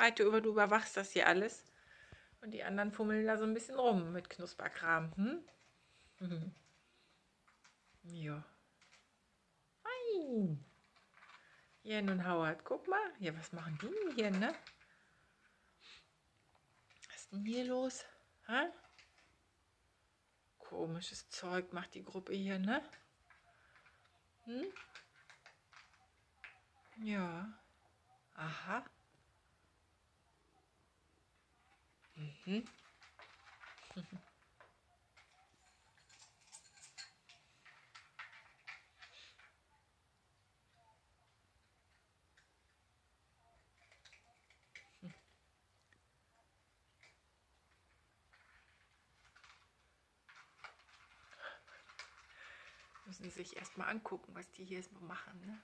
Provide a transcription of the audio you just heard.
Meinte über, du überwachst das hier alles. Und die anderen fummeln da so ein bisschen rum mit Knusperkram. Hm? Mhm. Ja. Fein. Hier nun Howard, guck mal. Ja, was machen die denn hier, ne? Was ist denn hier los? Hä? Komisches Zeug macht die Gruppe hier, ne? Hm? Ja. Aha. Mhm. Müssen Sie sich erstmal angucken, was die hier so machen. Ne?